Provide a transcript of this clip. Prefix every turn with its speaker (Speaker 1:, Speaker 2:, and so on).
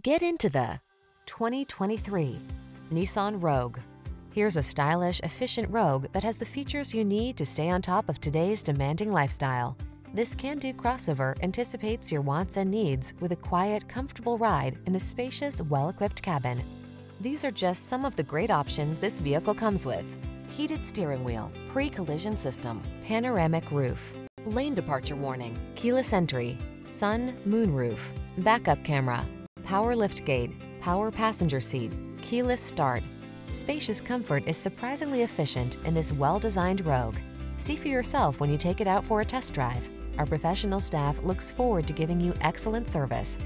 Speaker 1: Get into the 2023 Nissan Rogue. Here's a stylish, efficient Rogue that has the features you need to stay on top of today's demanding lifestyle. This can-do crossover anticipates your wants and needs with a quiet, comfortable ride in a spacious, well-equipped cabin. These are just some of the great options this vehicle comes with. Heated steering wheel, pre-collision system, panoramic roof, lane departure warning, keyless entry, sun, moon roof, backup camera, power liftgate, power passenger seat, keyless start. Spacious comfort is surprisingly efficient in this well-designed Rogue. See for yourself when you take it out for a test drive. Our professional staff looks forward to giving you excellent service.